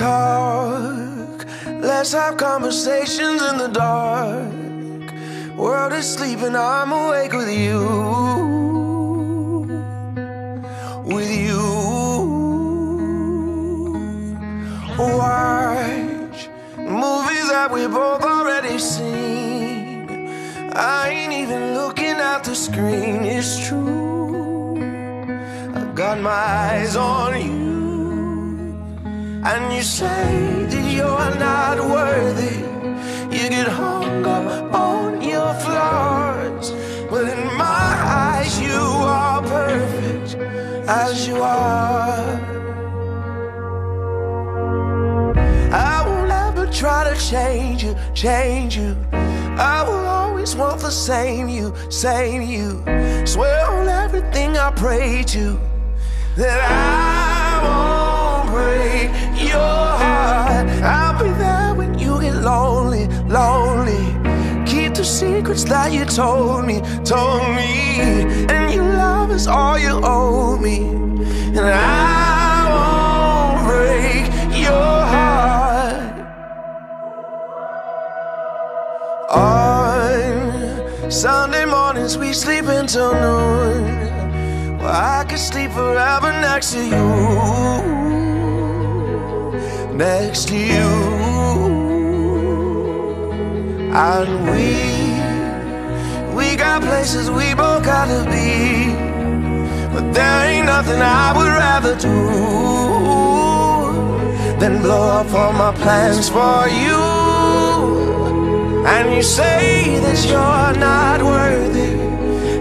talk. Let's have conversations in the dark. World is sleeping, I'm awake with you. With you. Watch movies that we both already seen. I ain't even looking at the screen, it's true. I got my eyes on you. And you say that you're not worthy. You get hung up on your flaws. But in my eyes, you are perfect as you are. I won't ever try to change you, change you. I will always want the same you, same you. Swear on everything I pray to that I won't break your heart. I'll be there when you get lonely, lonely. Keep the secrets that you told me, told me. And your love is all you owe me. And I won't break your heart. On Sunday mornings, we sleep until noon. Well, I could sleep forever next to you. Next to you. And we, we got places we both gotta be. But there ain't nothing I would rather do than blow up all my plans for you. And you say that you're not worthy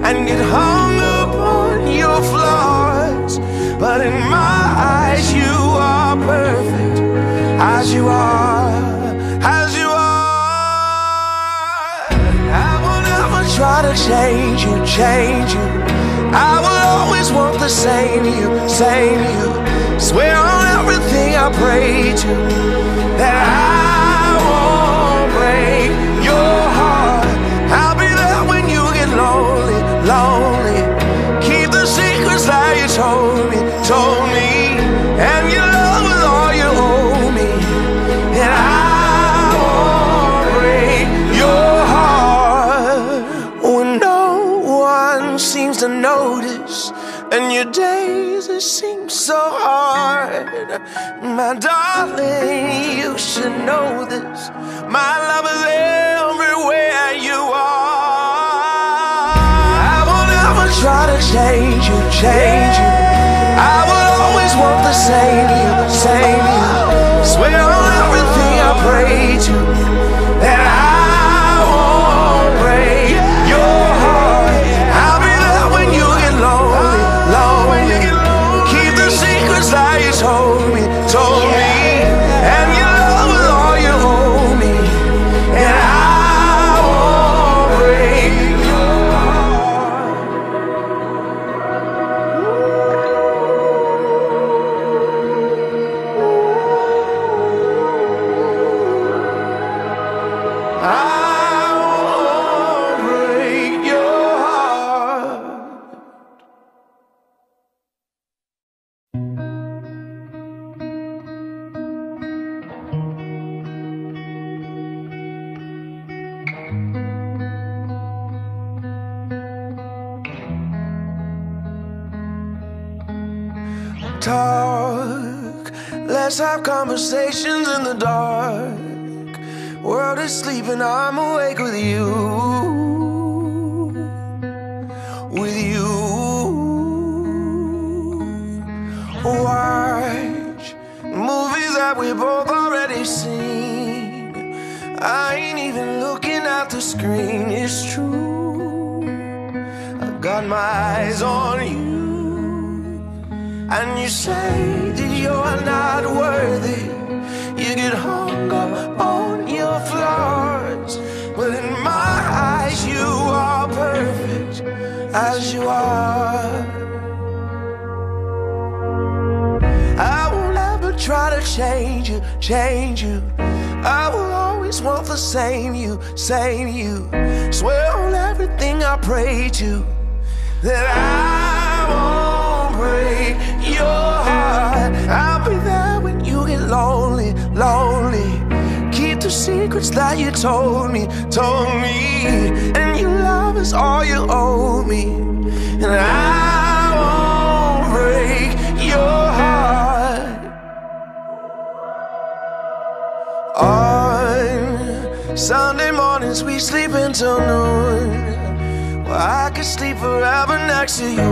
and get hung up on your flaws. But in my eyes, you are perfect as you are, as you are. I will never try to change you, change you. I will always want the same you, same you. Swear on everything I pray to that I My darling, you should know this. My love is everywhere you are. I will never try to change you, change you. I will always want the same you, same you. Swear on everything I pray to Let's have conversations in the dark. World is sleeping, I'm awake with you. With you. Watch movies that we both already seen. I ain't even looking at the screen, it's true. I got my eyes on you. And you say you're not worthy. You get hung up on your flaws. But in my eyes, you are perfect as you are. I won't ever try to change you, change you. I will always want the same you, same you. Swear on everything I pray to that I won't break your secrets that you told me, told me. And your love is all you owe me. And I won't break your heart. On Sunday mornings, we sleep until noon. Well, I could sleep forever next to you.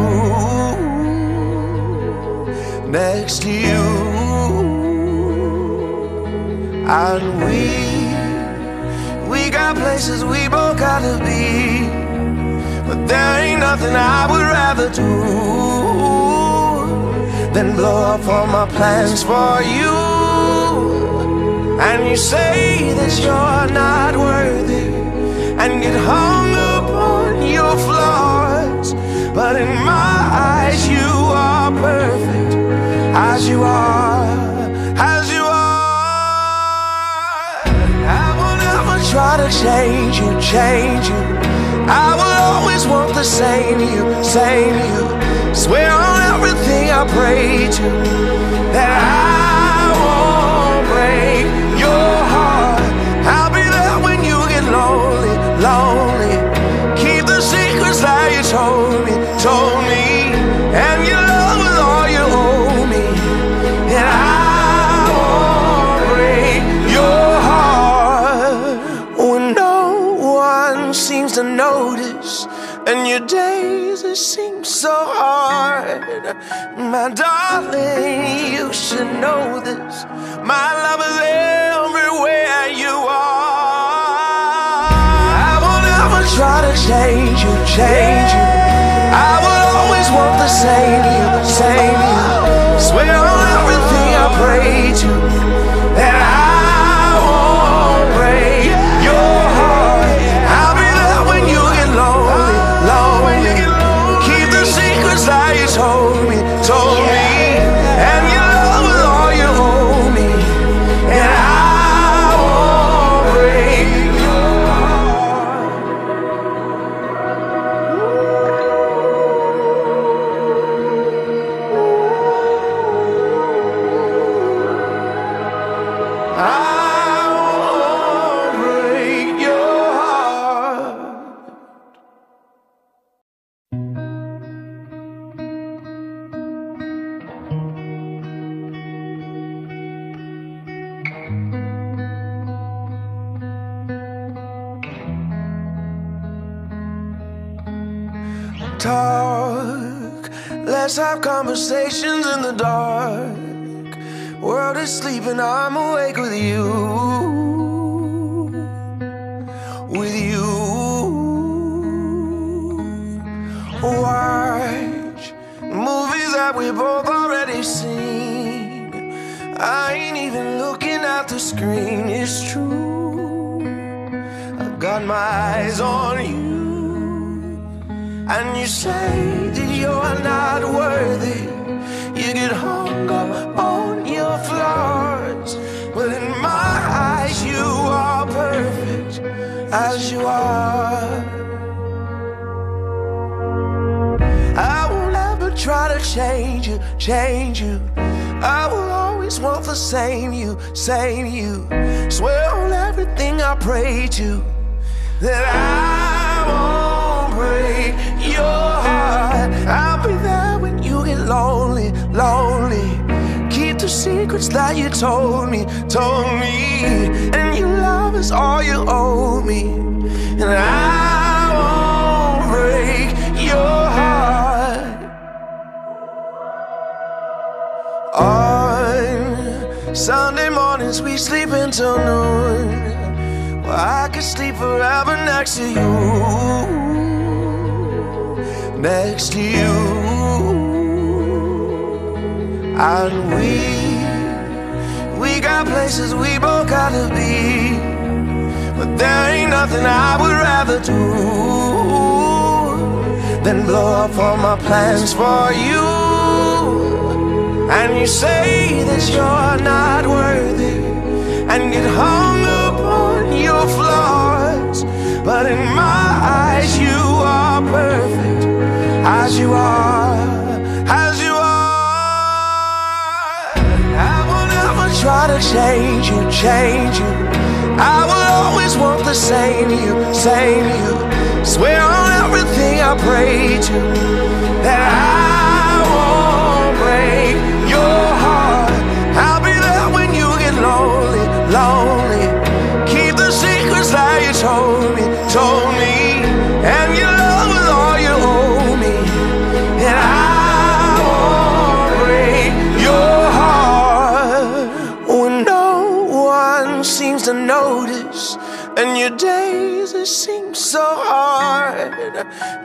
Next to you. And we, places we both gotta be. But there ain't nothing I would rather do than blow up all my plans for you. And you say that you're not worthy and get hung up on your flaws. But in my eyes, you are perfect as you are, try to change you, change you. I will always want the same you, same you. Swear on everything I pray to that I won't break your heart. My darling, you should know this. My love is everywhere you are. I will never try to change you, change you. I will always want the same you, same you. Swear Talk, let's have conversations in the dark. World is sleeping, I'm awake with you. With you. Watch movies that we both already seen. I ain't even looking at the screen, it's true. I got my eyes on you. And you say that you're not worthy. You get hung up on your flaws. But in my eyes, you are perfect as you are. I will never try to change you, change you. I will always want the same you, same you. Swear on everything I pray to that I won't break your heart. I'll be there when you get lonely, lonely. Keep the secrets that you told me, told me. And your love is all you owe me. And I won't break your heart. On Sunday mornings, we sleep until noon. Well, I could sleep forever next to you. Next to you. And we, we got places we both gotta be. But there ain't nothing I would rather do than blow up all my plans for you. And you say that you're not worthy and get hung up on your flaws. But in my eyes, you are perfect as you are, as you are. I will never try to change you, change you. I will always want the same you, same you. Swear on everything I pray to that I won't break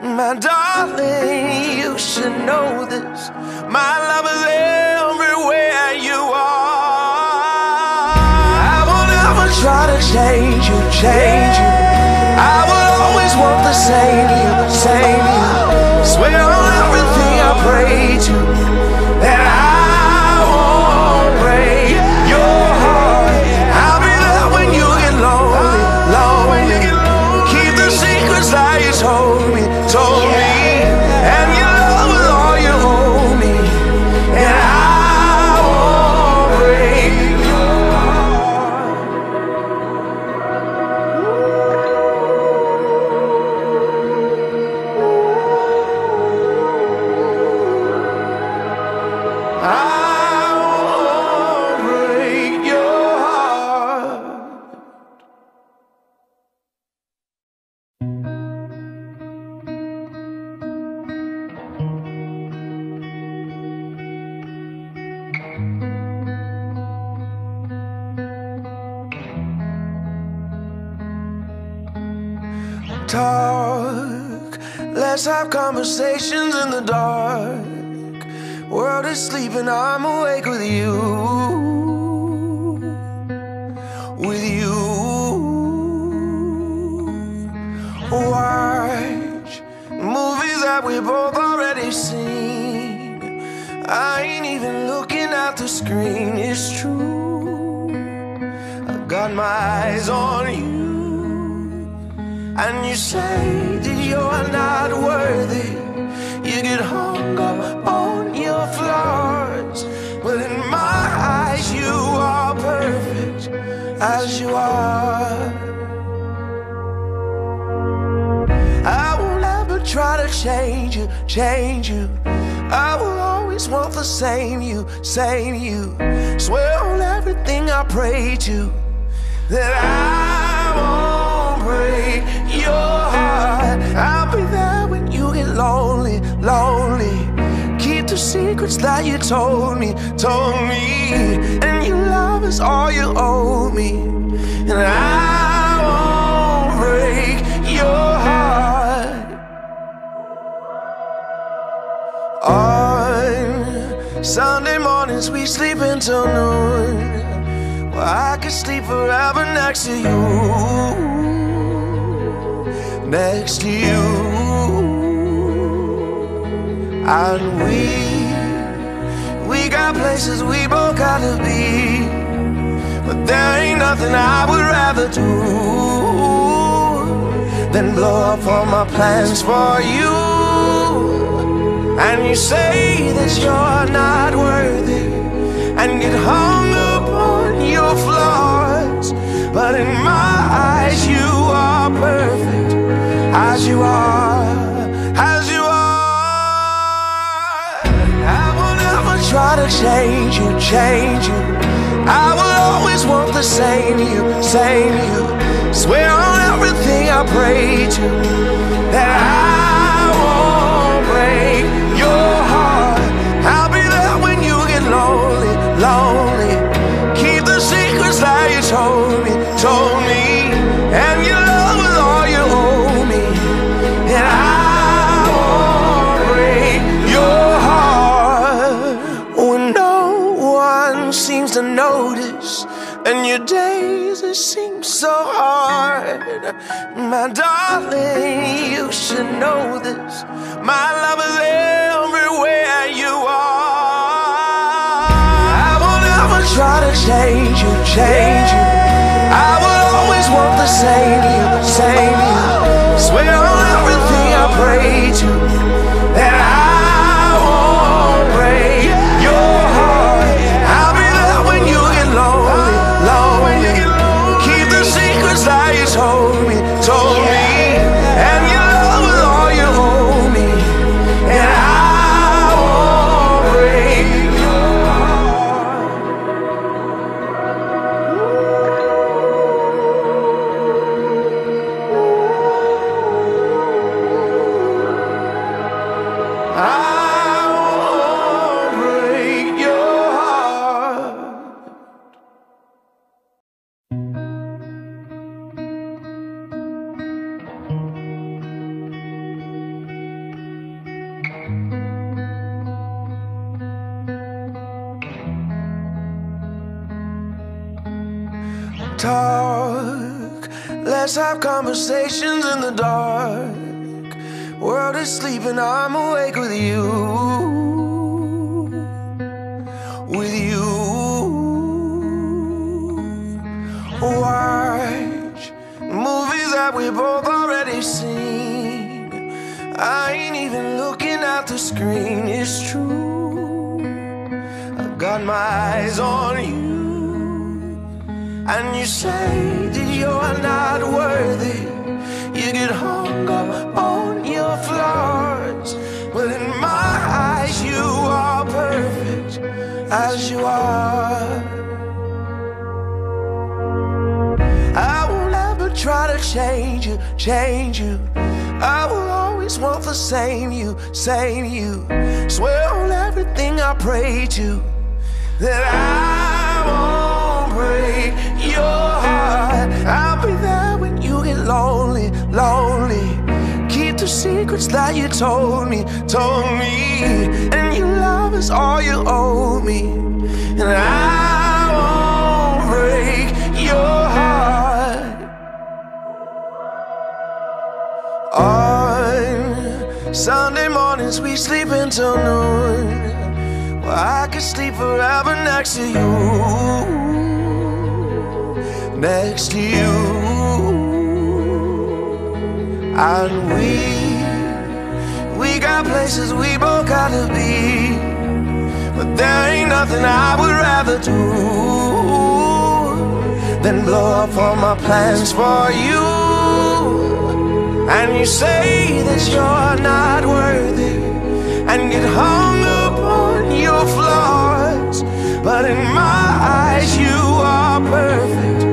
My darling, you should know this. My love is everywhere you are. I will never try to change you, change you. I will always want the same you, same you. Swear on everything I pray Talk, let's have conversations in the dark. World is sleeping, I'm awake with you. With you. Watch movies that we both already seen. I ain't even looking at the screen, it's true. I got my eyes on you. And you say that you're not worthy. You get hung up on your flaws. But in my eyes, you are perfect as you are. I will never try to change you, change you. I will always want the same you, same you. Swear on everything I pray to that I won't break your heart. I'll be there when you get lonely, lonely. Keep the secrets that you told me, told me. And your love is all you owe me. And I won't break your heart. On Sunday mornings we sleep until noon. Well, I could sleep forever next to you. Next to you. And we, we got places we both gotta be. But there ain't nothing I would rather do than blow up all my plans for you. And you say that you're not worthy and get hung up on your flaws. But in my eyes, you are perfect as you are, as you are. I will never try to change you, change you. I will always want the same you, same you. Swear on everything I pray to that I My darling, you should know this. My love is everywhere you are. I will never try to change you, change you. I will always want the same you, same you. Talk. Let's have conversations in the dark. World is sleeping, I'm awake with you. With you. Watch movies that we both already seen. I ain't even looking at the screen, it's true. I've got my eyes on you. And you say that you're not worthy. You get hung up on your flaws. But in my eyes, you are perfect as you are. I won't ever try to change you, change you. I will always want the same you, same you. Swear on everything I pray to that I won't break your heart. I'll be there when you get lonely, lonely. Keep the secrets that you told me, told me. And your love is all you owe me. And I won't break your heart. On Sunday mornings, we sleep until noon. Well, I could sleep forever next to you. Next to you. And we, we got places we both gotta be. But there ain't nothing I would rather do than blow up all my plans for you. And you say that you're not worthy and get hung up on your flaws. But in my eyes, you are perfect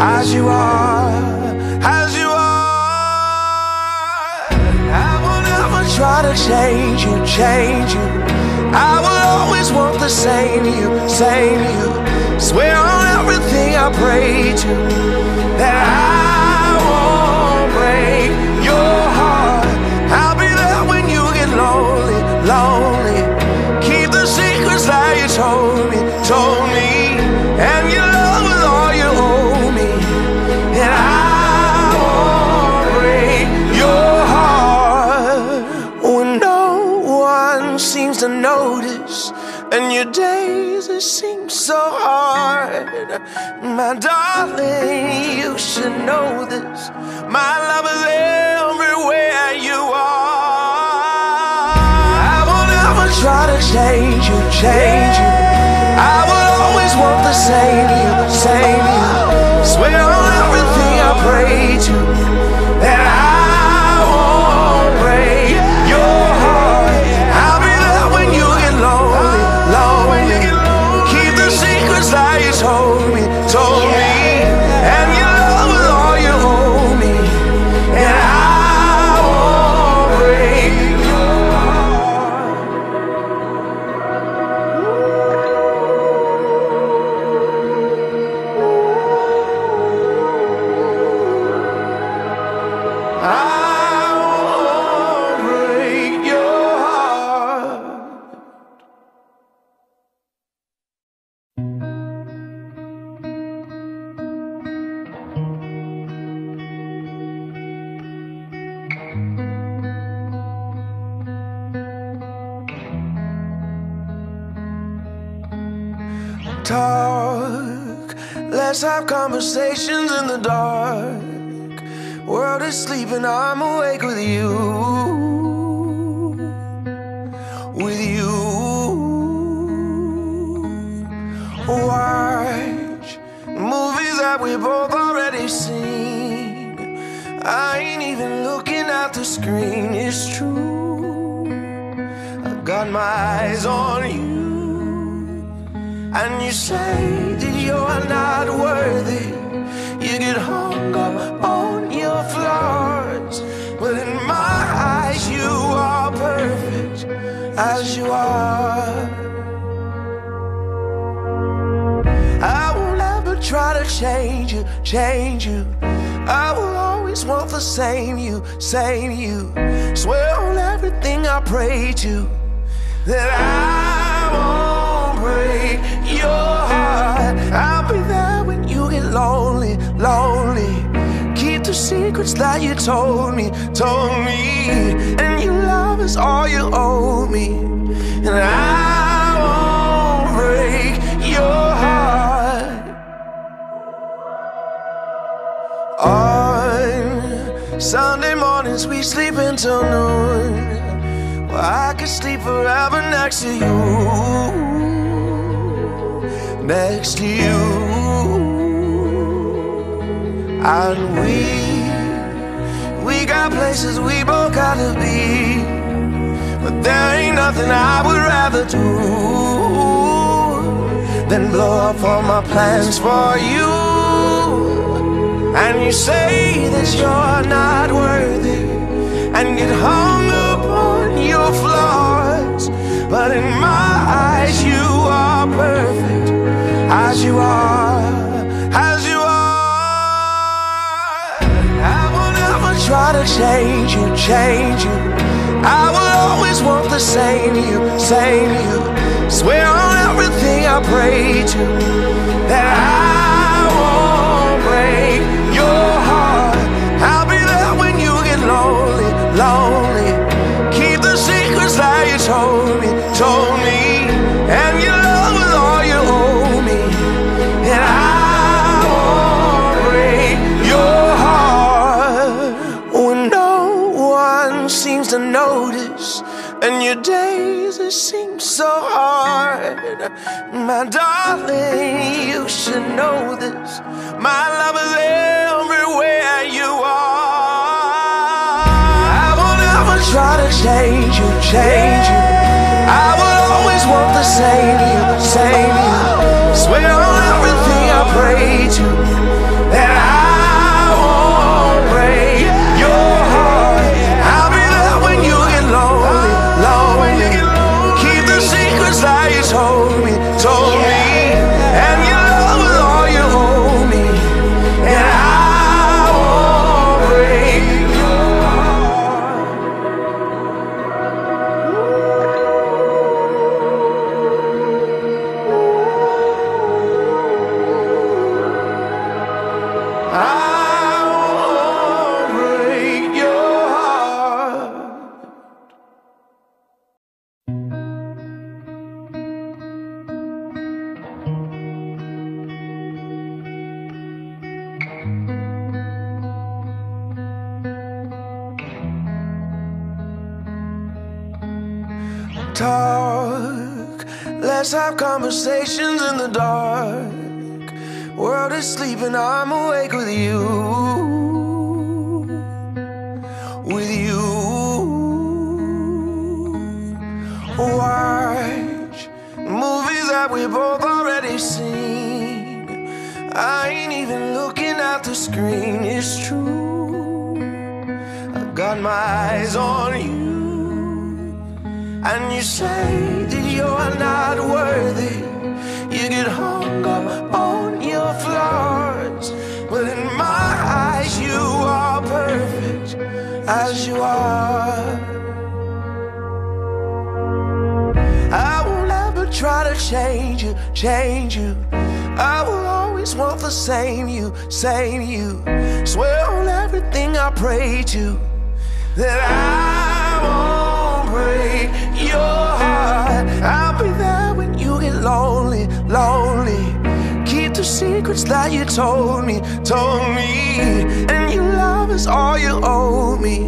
as you are, as you are. I will never try to change you, change you. I will always want the same you, same you. Swear on everything I pray to that I won't break My darling, you should know this. My love is everywhere you are. I will never try to change you, change you. I will always want the same you, same you. Talk. Let's have conversations in the dark. World is sleeping, I'm awake with you. With you. Watch movies that we've both already seen. I ain't even looking at the screen, it's true. I've got my eyes on you. And you say that you're not worthy. You get hung up on your flaws. But in my eyes, you are perfect as you are. I will never try to change you, change you. I will always want the same you, same you. Swear on everything I pray to that I won't break your heart. I'll be there when you get lonely, lonely. Keep the secrets that you told me, told me. And your love is all you owe me. And I won't break your heart. On Sunday mornings, we sleep until noon. Well, I could sleep forever next to you. Next to you. And we, we got places we both gotta be. But there ain't nothing I would rather do than blow up all my plans for you. And you say that you're not worthy and get hung up on your flaws. But in my eyes, you are perfect as you are. As you are. I will never try to change you, change you. I will always want the same you, same you. Swear on everything I pray to that I it seems so hard. My darling, you should know this. My love is everywhere you are. I will never try to change you, change you. I will always want the same you, same you. Swear on everything I pray to That I won't break Talk, let's have conversations in the dark. World is sleeping, I'm awake with you. With you. Watch movies that we've both already seen. I ain't even looking at the screen, it's true. I got my eyes on you. And you say that you're not worthy. You get hung up on your flaws. But in my eyes, you are perfect as you are. I won't ever try to change you, change you. I will always want the same you, same you. Swear on everything I pray to that I won't break your heart. I'll be there when you get lonely, lonely. Keep the secrets that you told me, told me. And your love is all you owe me.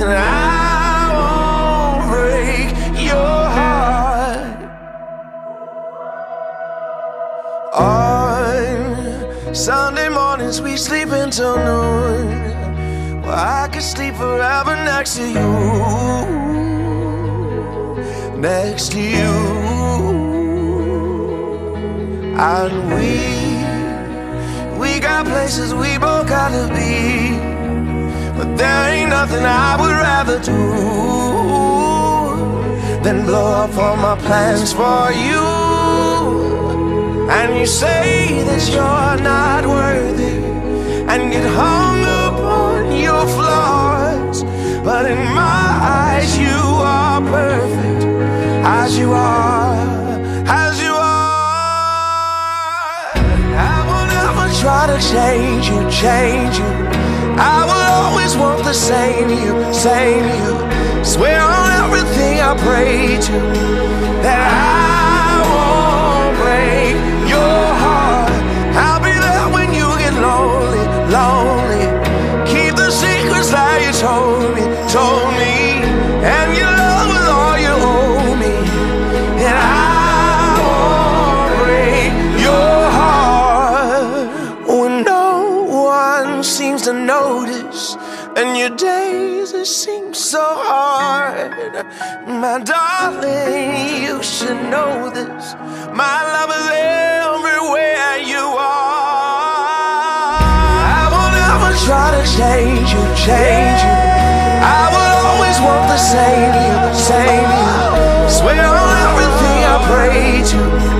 And I won't break your heart. On Sunday mornings we sleep until noon. Well, I could sleep forever next to you. Next to you. And we, we got places we both gotta be. But there ain't nothing I would rather do than blow up all my plans for you. And you say that you're not worthy and get hung up on your flaws. But in my eyes, you are perfect as you are, as you are. I will never try to change you, change you. I will always want the same you, same you. Swear on everything I pray to that I My darling, you should know this. My love is everywhere you are. I will never try to change you, change you. I will always want the same you, same you. Swear on everything I pray to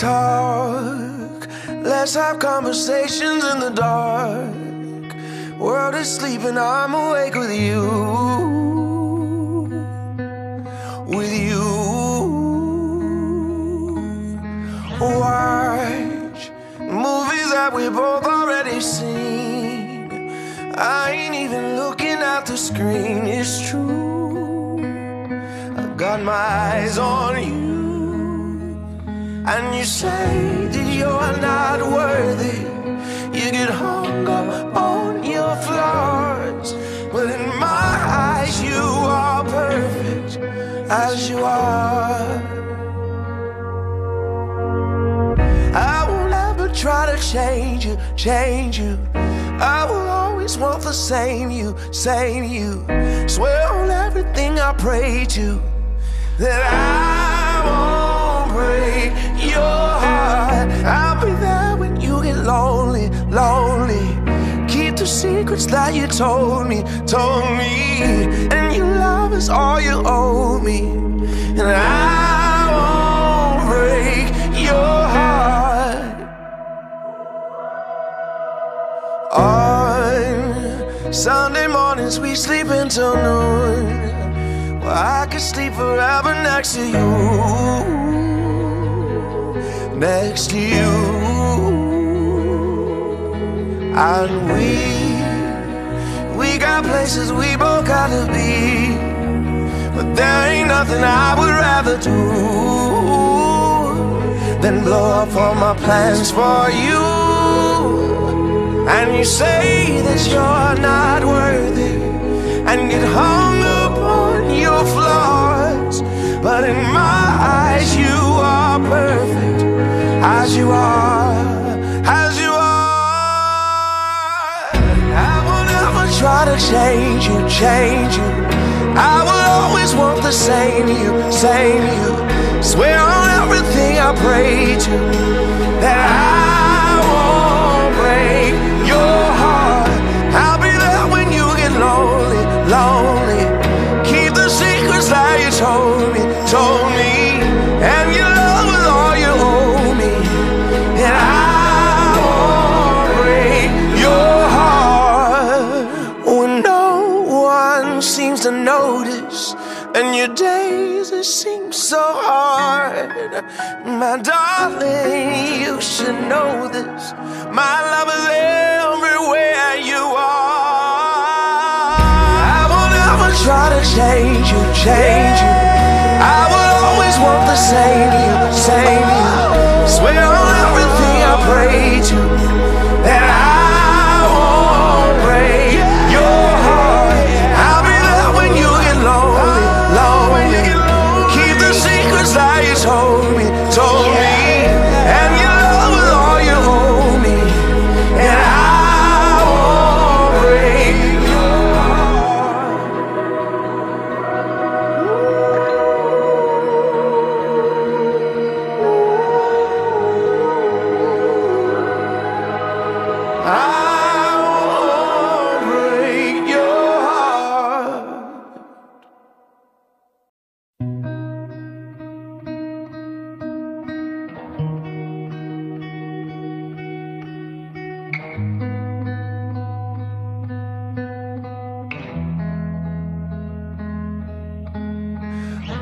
Talk, let's have conversations in the dark. World is sleeping, I'm awake with you. With you. Watch movies that we've both already seen. I ain't even looking at the screen, it's true. I got my eyes on you. And you say that you're not worthy. You get hung up on your flaws. But in my eyes, you are perfect as you are. I won't ever try to change you, change you. I will always want the same you, same you. Swear on everything I pray to that I break your heart. I'll be there when you get lonely, lonely. Keep the secrets that you told me, told me. And your love is all you owe me. And I won't break your heart. On Sunday mornings we sleep until noon. Well, I could sleep forever next to you. Next to you. And we, we got places we both gotta be. But there ain't nothing I would rather do than blow up all my plans for you. And you say that you're not worthy and get hung up on your flaws. But in my eyes, you are perfect as you are, as you are. I will never try to change you, change you. I will always want the same you, same you. Swear on everything I pray to that I it seems so hard. My darling, you should know this. My love is everywhere you are. I will never try to change you, change you. I will always want the same you, same you. Swear on everything I pray to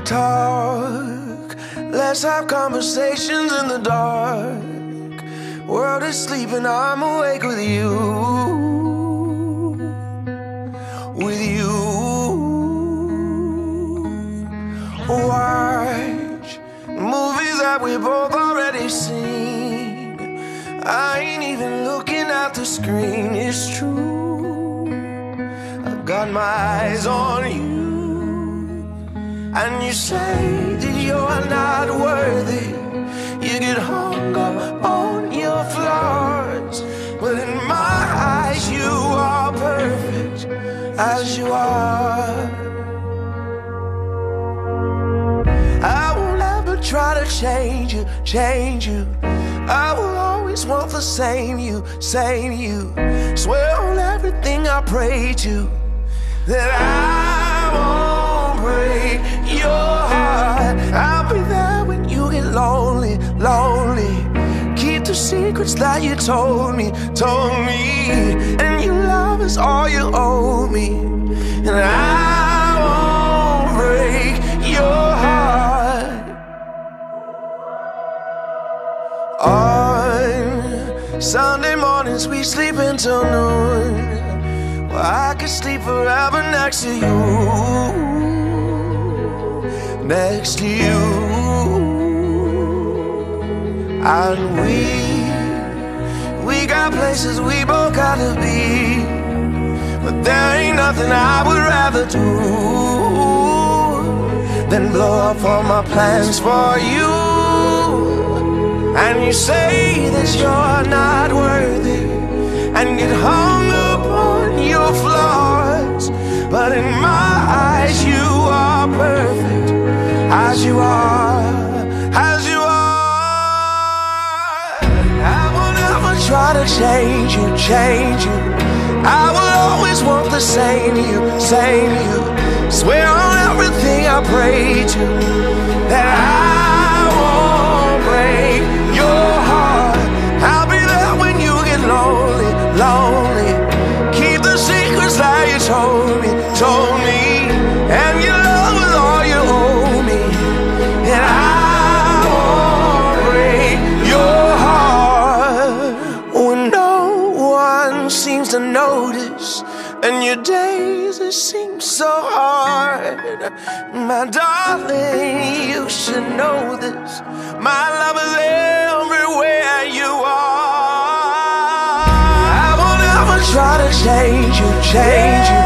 talk. Let's have conversations in the dark. World is sleeping, I'm awake with you. With you. Watch movies that we both already seen. I ain't even looking at the screen, it's true. I've got my eyes on you. And you say that you're not worthy. You get hung up on your flaws. But in my eyes, you are perfect as you are. I won't ever try to change you, change you. I will always want the same you, same you. Swear on everything I pray to that I won't break your heart. I'll be there when you get lonely, lonely. Keep the secrets that you told me, told me. And your love is all you owe me. And I won't break your heart. On Sunday mornings, we sleep until noon. Well, I could sleep forever next to you. Next to you. And we, we got places we both gotta be. But there ain't nothing I would rather do than blow up all my plans for you. And you say that you're not worthy and get hung up on your flaws. But in my eyes, you are perfect as you are, as you are. I will never try to change you, change you. I will always want the same you, same you. Swear on everything I pray to that I won't break your it seems so hard. My darling, you should know this. My love is everywhere you are. I will never try to change you, change you.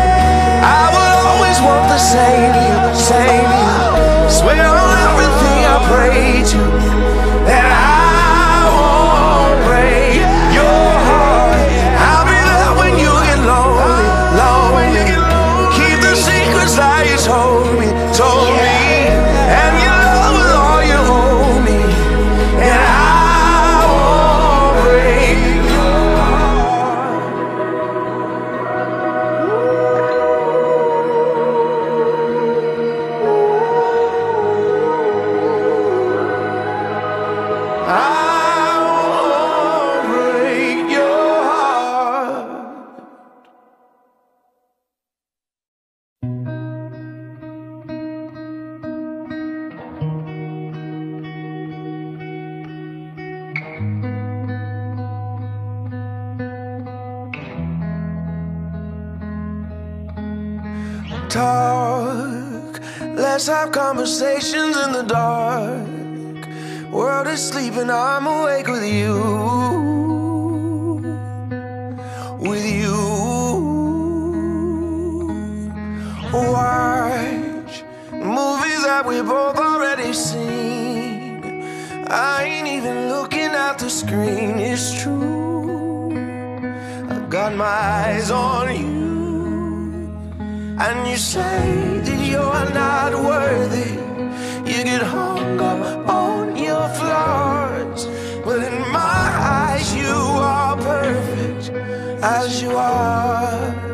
I will always want the same you, same you. Swear on everything I pray Talk. Let's have conversations in the dark. World is sleeping, I'm awake with you. With you. Watch movies that we both already seen. I ain't even looking at the screen, it's true. I've got my eyes on you. And you say that you're not worthy. You get hung up on your flaws. But in my eyes, you are perfect as you are.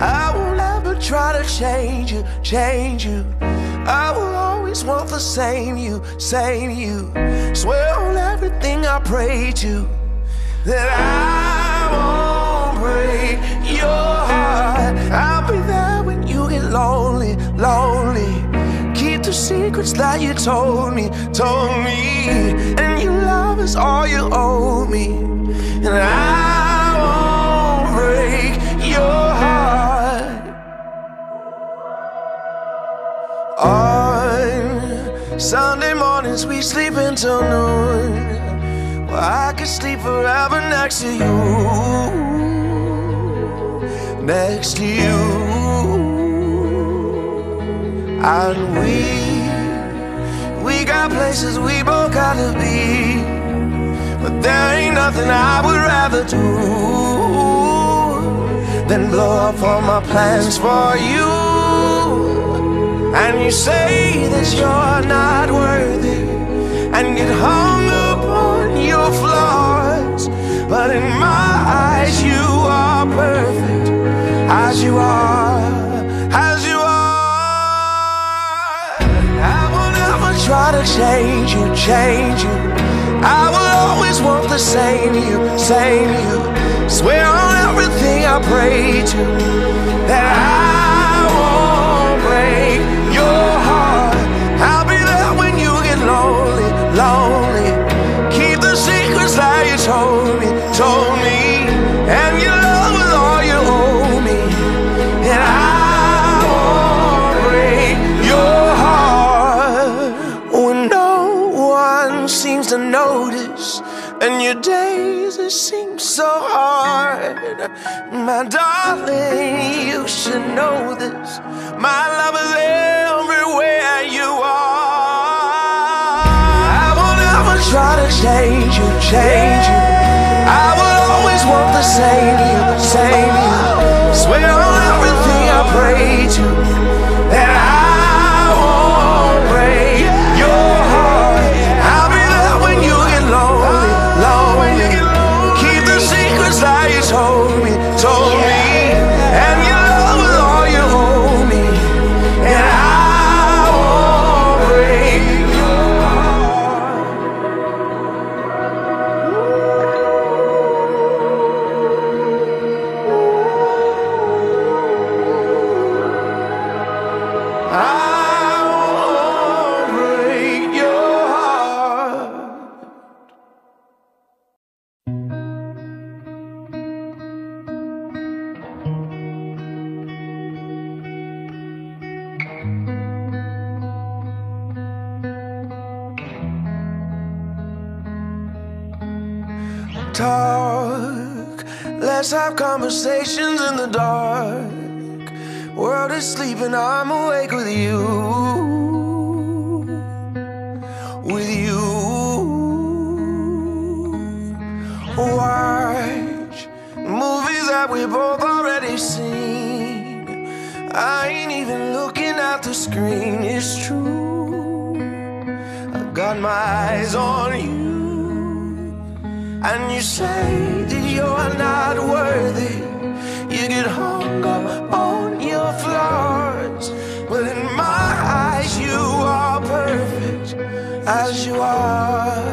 I will never try to change you, change you. I will always want the same you, same you. Swear on everything I pray to that I won't break your heart. I'll be there when you get lonely, lonely. Keep the secrets that you told me, told me. And your love is all you owe me. And I won't break your heart. On Sunday mornings, we sleep until noon. Well, I could sleep forever next to you. Next to you. And we, we got places we both gotta be. But there ain't nothing I would rather do than blow up all my plans for you. And you say that you're not worthy and get hung up on your flaws. But in my eyes, you are perfect as you are. As you are. I will never try to change you, change you. I will always want the same you, same you. Swear on everything I pray to that I won't break your heart. I'll be there when you get lonely, lonely. Keep the secrets that you told to notice, and your days it seems so hard. My darling, you should know this. My love is everywhere you are. I will never try to change you, change you. I will always want the same you, same you. Swear on everything I pray Talk, let's have conversations in the dark. World is sleeping, I'm awake with you. With you. Watch movies that we both already seen. I ain't even looking at the screen, it's true. I got my eyes on you. And you say that you're not worthy. You get hung up on your flaws. But in my eyes, you are perfect as you are.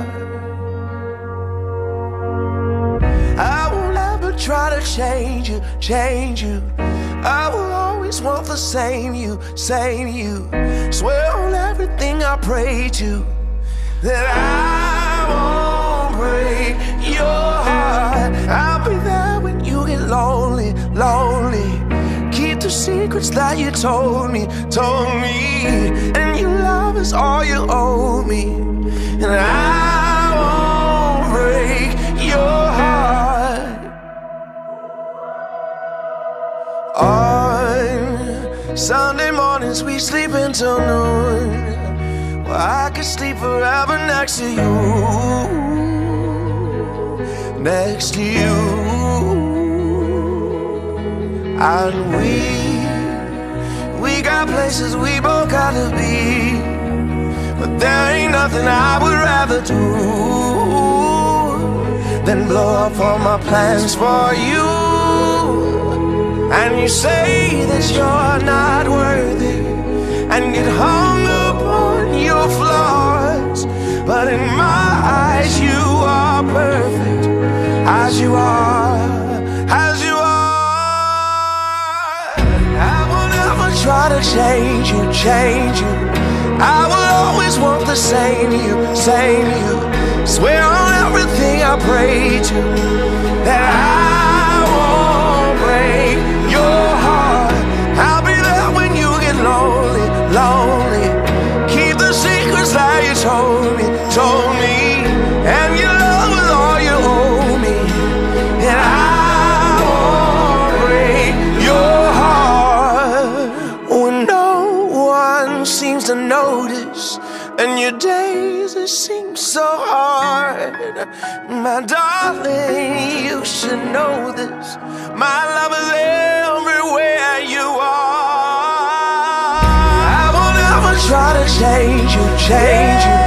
I will never try to change you, change you. I will always want the same you, same you. Swear on everything I pray to that I break your heart. I'll be there when you get lonely, lonely. Keep the secrets that you told me, told me. And your love is all you owe me. And I won't break your heart. On Sunday mornings, we sleep until noon. I could sleep forever next to you. Next to you. And we, we got places we both gotta be. But there ain't nothing I would rather do than blow up all my plans for you. And you say that you're not worthy and get hung up on your flaws. But in my as you are, as you are. I will never try to change you, change you. I will always want the same you, same you. Swear on everything I pray to that I won't break your heart. I'll be there when you get lonely, lonely. Keep the secrets that you told me, your days it seems so hard. My darling, you should know this. My love is everywhere you are. I will never try to change you, change you.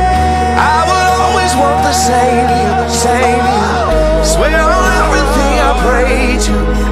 I will always want the same you, same you. Swear on everything I pray to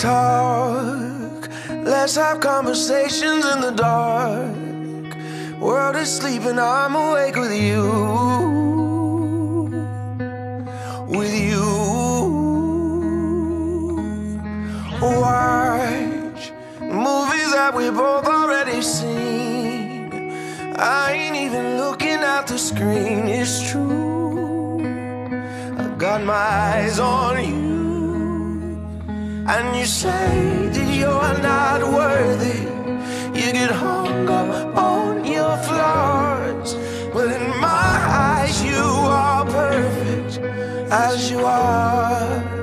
Talk, let's have conversations in the dark. World is sleeping, I'm awake with you. With you. Watch movies that we both already seen. I ain't even looking at the screen, it's true. I've got my eyes on you. And you say that you're not worthy. You get hung up on your flaws. But in my eyes, you are perfect as you are.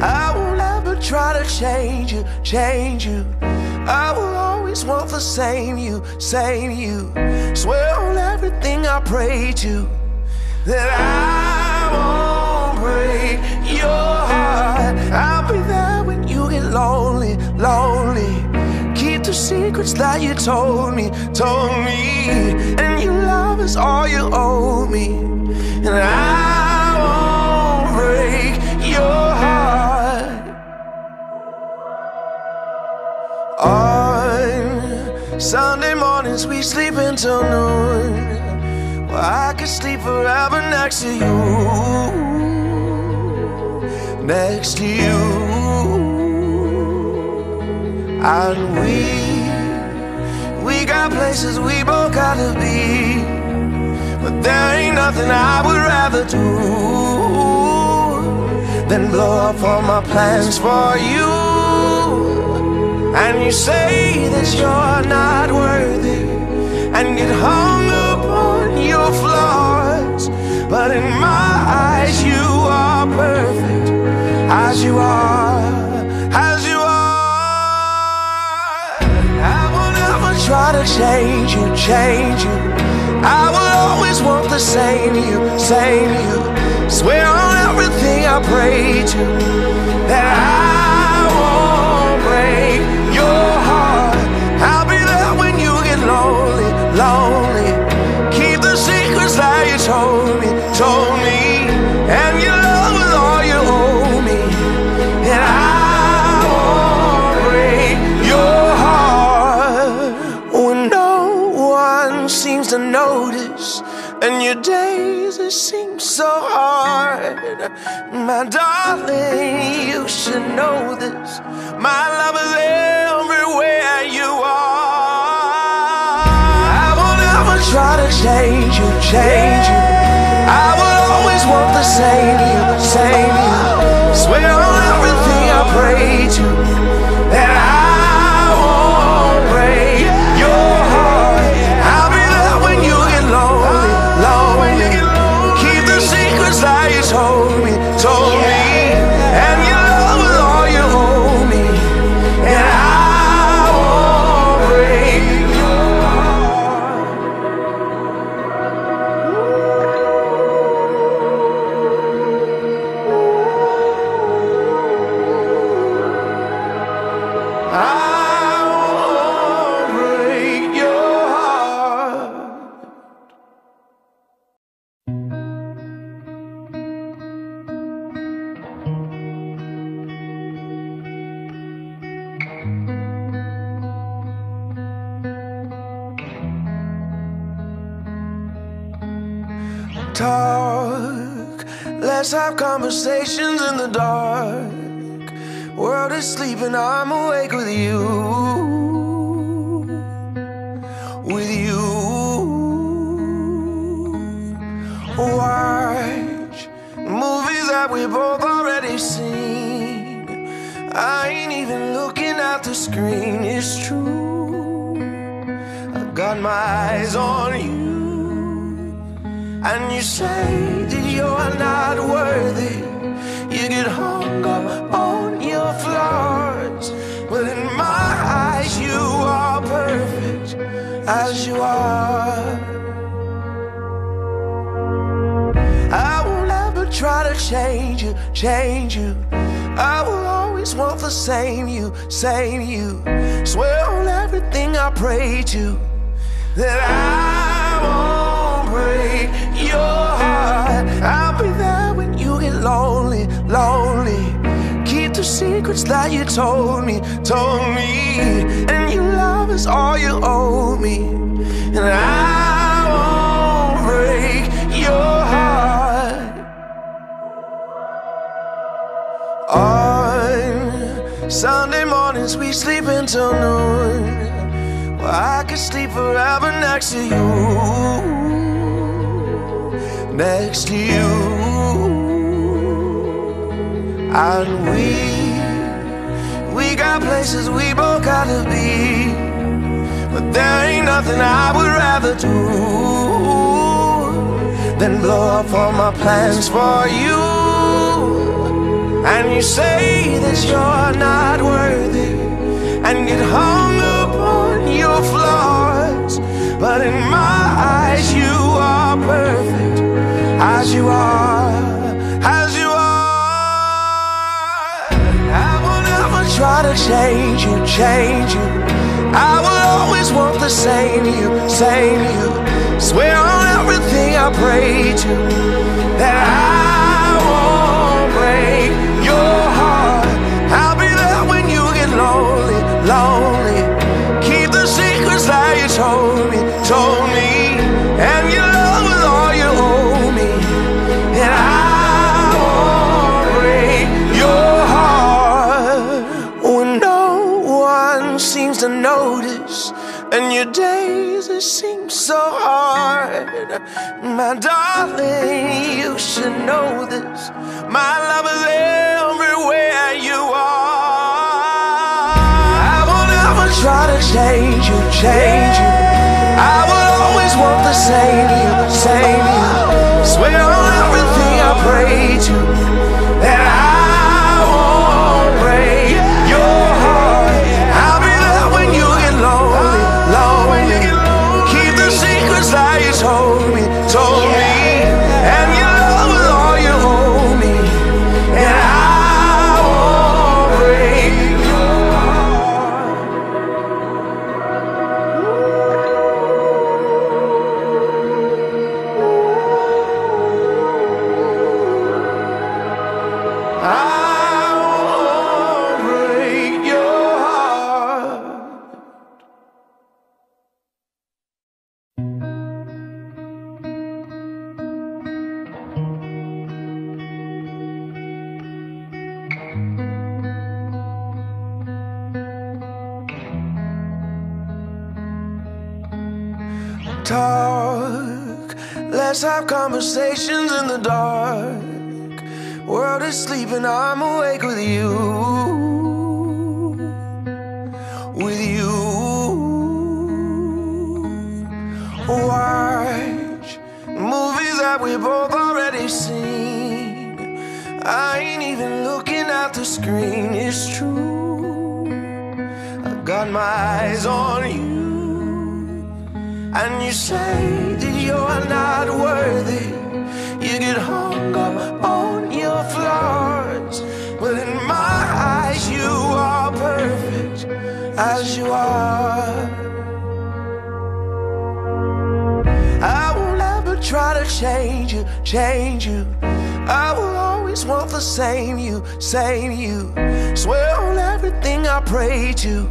I will never try to change you, change you. I will always want the same you, same you. Swear on everything I pray to that I won't break your heart. I'll be there when you get lonely, lonely. Keep the secrets that you told me, told me. And your love is all you owe me. And I won't break your heart. On Sunday mornings we sleep until noon. Well, I could sleep forever next to you. Next to you. And we, we got places we both gotta be. But there ain't nothing I would rather do than blow up all my plans for you. And you say that you're not worthy and get hung up on your flaws. But in my eyes, you are perfect as you are, as you are. I will never try to change you, change you. I will always want the same you, same you. Swear on everything I pray to that I won't break My darling, you should know this. My love is everywhere you are. I will never try to change you, change you. I will always want the same you, same you. Swear on everything I pray to talk. Let's have conversations in the dark. World is sleeping, I'm awake with you. With you. Watch movies that we both already seen. I ain't even looking at the screen, it's true. I've got my eyes on you. And you say that you're not worthy. You get hung up on your flaws. But in my eyes, you are perfect as you are. I will never try to change you, change you. I will always want the same you, same you. Swear on everything I pray to that I won't break your heart. I'll be there when you get lonely, lonely. Keep the secrets that you told me, told me. And your love is all you owe me. And I won't break your heart. On Sunday mornings, we sleep until noon. Well, I could sleep forever next to you. Next to you. And we, we got places we both gotta be. But there ain't nothing I would rather do than blow up all my plans for you. And you say that you're not worthy and get hung as you are, as you are. I will never try to change you, change you. I will always want the same you, same you. Swear on everything I pray to that I won't break My darling, you should know this. My love is everywhere you are. I will never try to change you, change you. I will always want the same you, same you. Swear on everything I pray to Talk. Let's have conversations in the dark. World is sleeping, I'm awake with you. With you. Watch movies that we both already seen. I ain't even looking at the screen, it's true. I got my eyes on you. And you say that you're not worthy. You get hung up on your flaws. But in my eyes, you are perfect as you are. I will never try to change you, change you. I will always want the same you, same you. Swear on everything I pray to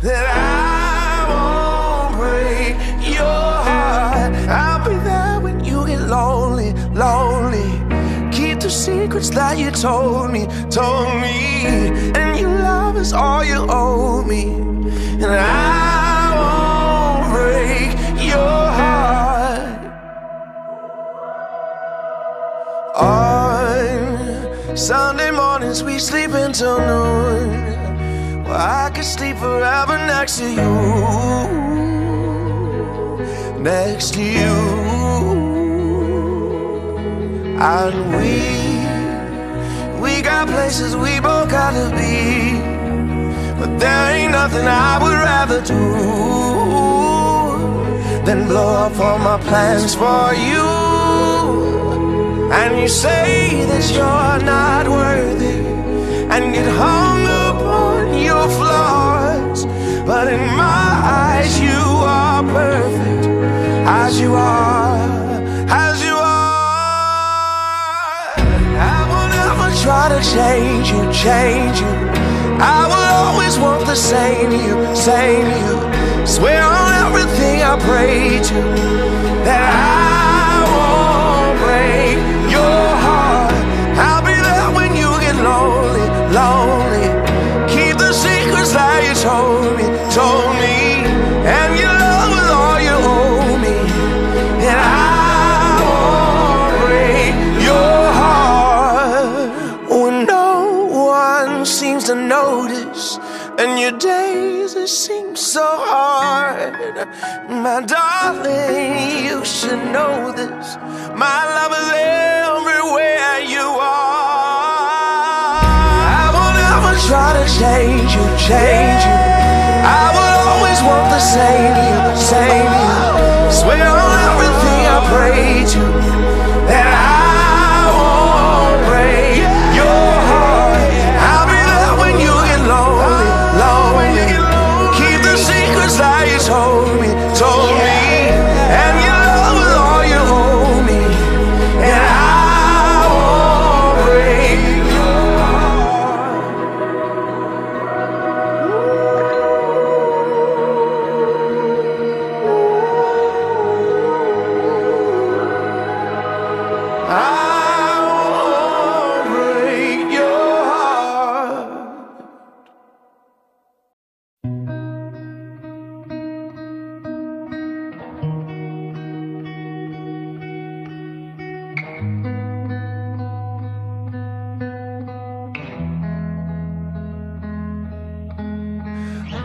that I won't break your heart. I'll be there when you get lonely, lonely. Keep the secrets that you told me, told me. And your love is all you owe me. And I won't break your heart. On Sunday mornings, we sleep until noon. I could sleep forever next to you. Next to you. And we, we got places we both gotta be. But there ain't nothing I would rather do than blow up all my plans for you. And you say that you're not worthy and get hung up on your flaws. But in my eyes, you are perfect as you are. As you are. I will never try to change you, change you. I will always want the same you, same you. Swear on everything I pray to that I My darling, you should know this. My love is everywhere you are. I will never try to change you, change you. I will always want the same you, same you. Swear on everything I pray to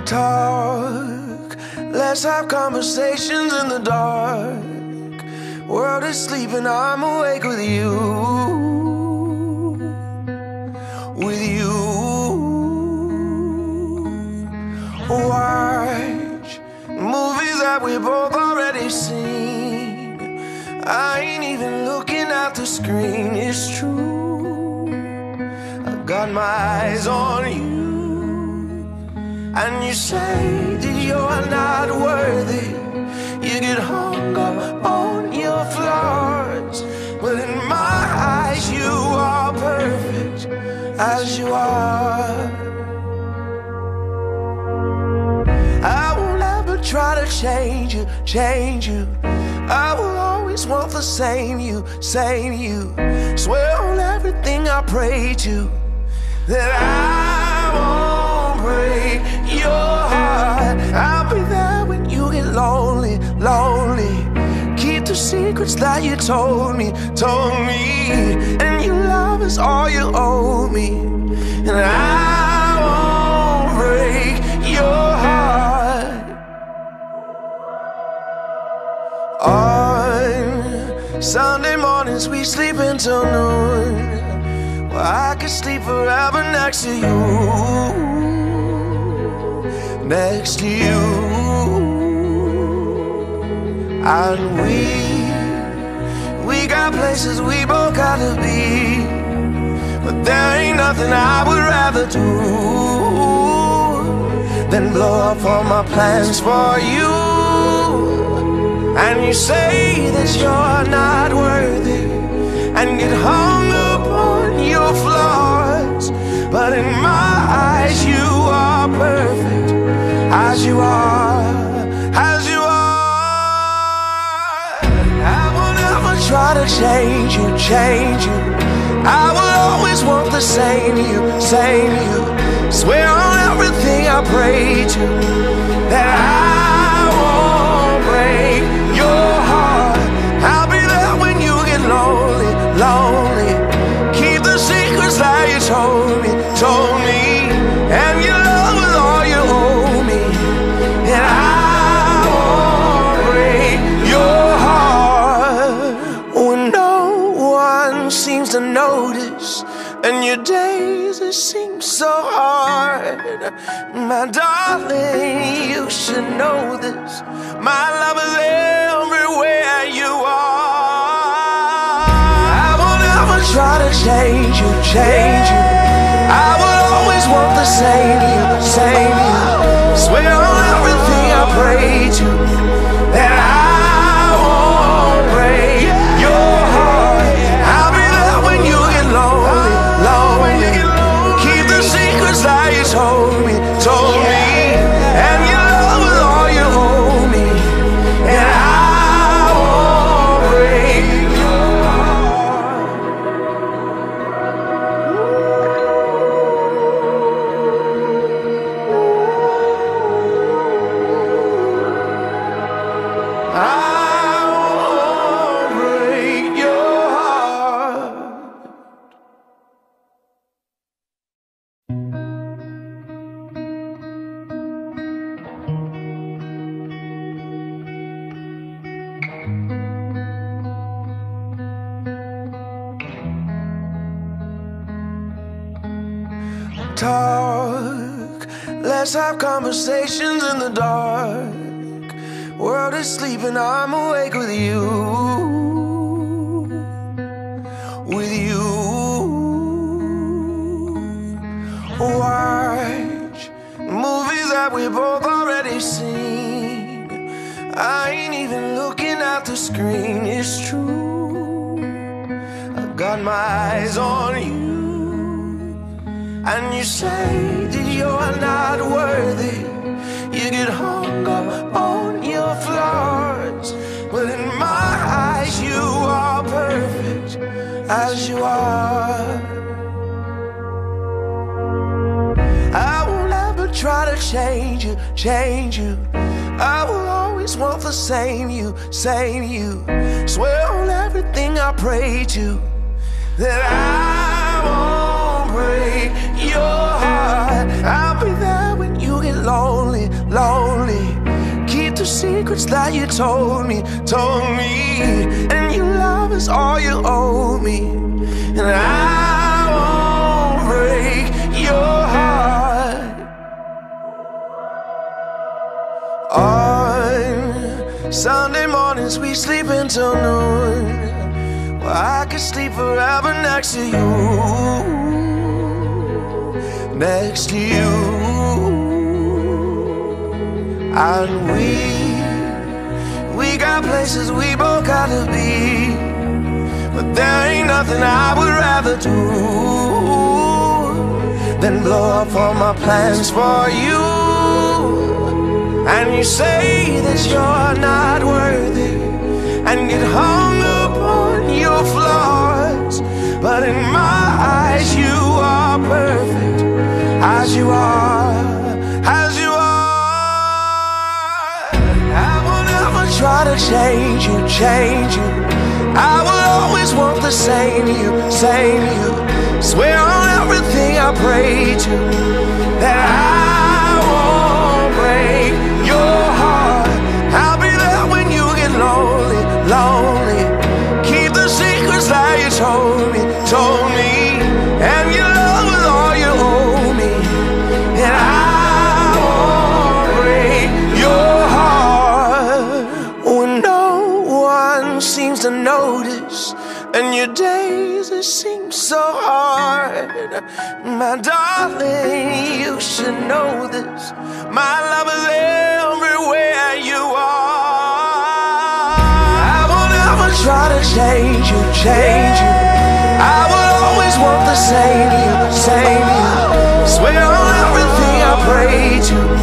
Talk, let's have conversations in the dark. World is sleeping, I'm awake with you. With you. Watch movies that we both already seen. I ain't even looking at the screen, it's true. I got my eyes on you. And you say that you're not worthy. You get hung up on your flaws. But in my eyes, you are perfect as you are. I will never try to change you, change you. I will always want the same you, same you. Swear on everything I pray to that I won't break your heart. I'll be there when you get lonely, lonely. Keep the secrets that you told me, told me. And your love is all you owe me. And I won't break your heart. On Sunday mornings, we sleep until noon. I could sleep forever next to you. Next to you. And we, we got places we both gotta be. But there ain't nothing I would rather do than blow up all my plans for you. And you say that you're not worthy and get hung up on your flaws. But in my eyes, you are perfect as you are, as you are. I will never try to change you, change you. I will always want the same you, same you. Swear on everything I pray to that I My darling, you should know this. My love is everywhere you are. I will never try to change you, change you. I will always want the same you, same you. Talk, let's have conversations in the dark. World is sleeping, I'm awake with you. With you. Watch movies that we both already seen. I ain't even looking at the screen, it's true. I got my eyes on you. And you say that you're not worthy. You get hung up on your flaws. But in my eyes, you are perfect as you are. I will never try to change you, change you. I will always want the same you, same you. Swear on everything I pray to that I won't break your heart. I'll be there when you get lonely, lonely. Keep the secrets that you told me, told me. And your love is all you owe me. And I won't break your heart. On Sunday mornings we sleep until noon. Well, I could sleep forever next to you. Next to you. And we, we got places we both gotta be. But there ain't nothing I would rather do than blow up all my plans for you. And you say that you're not worthy and get hung up on your flaws. But in my eyes, you are perfect as you are, as you are. I will never try to change you, change you. I will always want the same you, same you. Swear on everything I pray to that I My darling, you should know this. My love is everywhere you are. I will never try to change you, change you. I will always want the same you, same you. Swear on everything I pray to